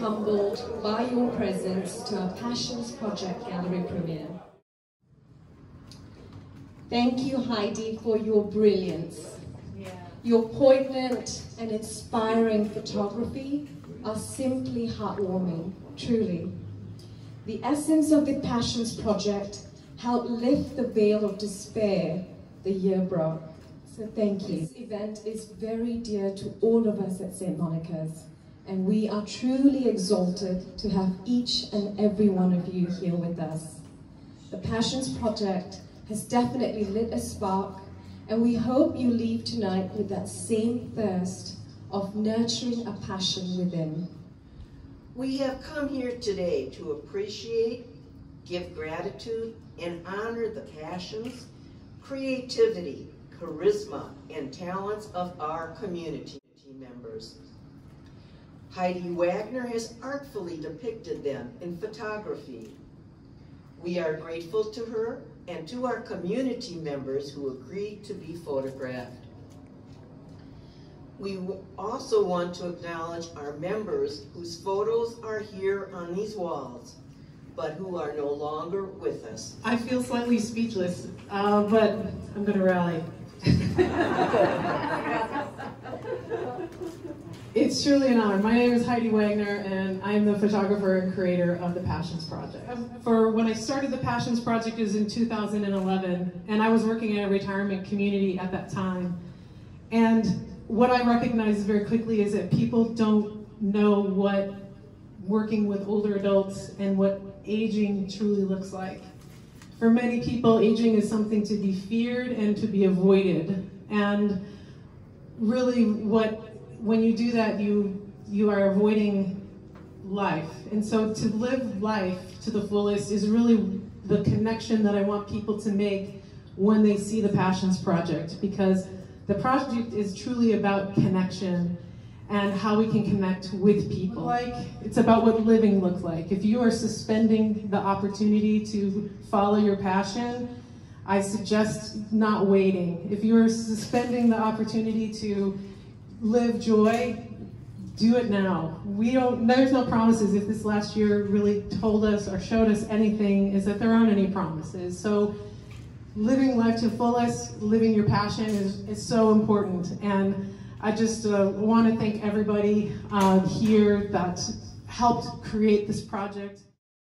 humbled by your presence to our Passions Project Gallery premiere. Thank you, Heidi, for your brilliance. Your poignant and inspiring photography are simply heartwarming, truly. The essence of the Passions Project helped lift the veil of despair the year brought. So thank you. This event is very dear to all of us at St. Monica's, and we are truly exalted to have each and every one of you here with us. The Passions Project has definitely lit a spark, and we hope you leave tonight with that same thirst of nurturing a passion within. We have come here today to appreciate, give gratitude, and honor the passions, creativity, charisma, and talents of our community members. Heidi Wagner has artfully depicted them in photography. We are grateful to her and to our community members who agreed to be photographed. We also want to acknowledge our members whose photos are here on these walls, but who are no longer with us. I feel slightly speechless, uh, but I'm going to rally. It's truly an honor. My name is Heidi Wagner, and I'm the photographer and creator of the Passions Project. Um, for when I started the Passions Project is in 2011, and I was working in a retirement community at that time. And what I recognized very quickly is that people don't know what working with older adults and what aging truly looks like. For many people, aging is something to be feared and to be avoided. And really what when you do that, you, you are avoiding life. And so to live life to the fullest is really the connection that I want people to make when they see the Passions Project, because the project is truly about connection and how we can connect with people. Like it's about what living looks like. If you are suspending the opportunity to follow your passion, I suggest not waiting. If you are suspending the opportunity to live joy, do it now. We don't, there's no promises. If this last year really told us or showed us anything, is that there aren't any promises. So living life to fullest, living your passion is, is so important. And I just uh, want to thank everybody uh, here that helped create this project.